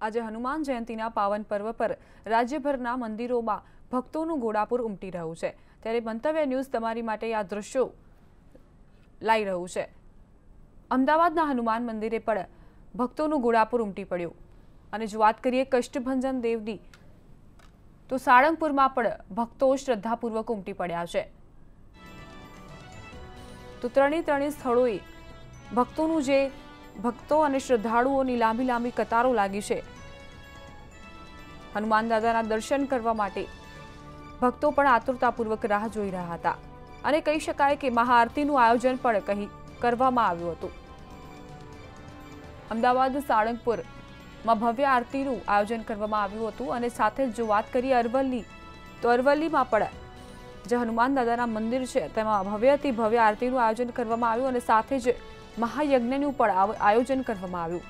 આજે હનુમાન જયંતીના પાવન પર્વ પર રાજ્યભરના મંદિરોમાં ભક્તોનું ઘોડાપુર ઉમટી રહ્યું છે. ત્યારે મંતવ્ય ન્યૂઝ તમારી માટે આ દ્રશ્યો લાવી રહ્યું છે. અમદાવાદના હનુમાન મંદિરે પણ ભક્તોનું ઘોડાપુર ઉમટી પડ્યું. અને જો વાત કરીએ કષ્ટભંજન દેવની, તો સાળંગપુરમાં પણ ભક્તો શ્રદ્ધાપૂર્વક ઉમટી પડ્યા છે. તો ત્રણેય ત્રણેય સ્થળોએ ભક્તોનું જે ભક્તો અને શ્રદ્ધાળુઓની લાંબી લાંબી કતારો લાગી છે. હનુમાન દાદાના દર્શન કરવા માટે ભક્તો પણ આતુરતાપૂર્વક રાહ જોઈ રહ્યા હતા અને કહી શકાય કે મહાઆરતીનું આયોજન પણ કહી કરવામાં આવ્યું હતું. અમદાવાદ સાળંગપુરમાં ભવ્ય આરતીનું આયોજન કરવામાં આવ્યું હતું અને સાથે જ જો વાત કરીએ અરવલ્લી, તો અરવલ્લીમાં પણ જે હનુમાન દાદાના મંદિર છે, તેમાં ભવ્યથી ભવ્ય આરતીનું આયોજન કરવામાં આવ્યું અને સાથે જ મહાયજ્ઞનું પણ આયોજન કરવામાં આવ્યું.